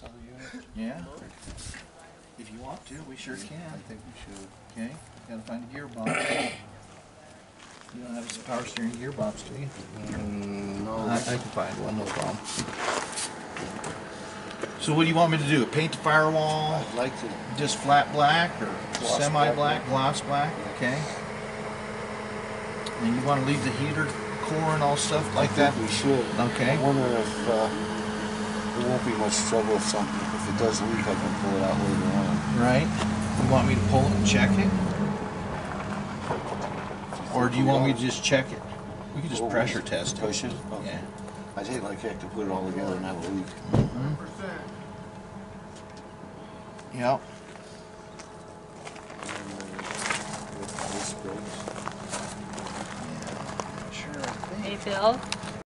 this other unit? Yeah. If you want to, we sure can. I think we should. Okay, gotta find a gearbox. You don't have a power steering gearbox, do you? Mm, no. I, I can find one, no problem. So what do you want me to do? Paint the firewall I'd like to, just flat black or Gloss semi-black, black. gloss black? Okay. And you want to leave the heater core and all stuff like I that? we should. Okay. I wonder if, uh, there won't be much trouble if something, if it does leak, I can pull it out later on. Right? You want me to pull it and check it? Or do you want me to just check it? We could just Well, pressure test it. Push it? Okay. Yeah. I'd hate like heck to put it all together and have a leak. Mm-hmm. Yep. Uh, this breaks. Sure, I think. Hey, Bill,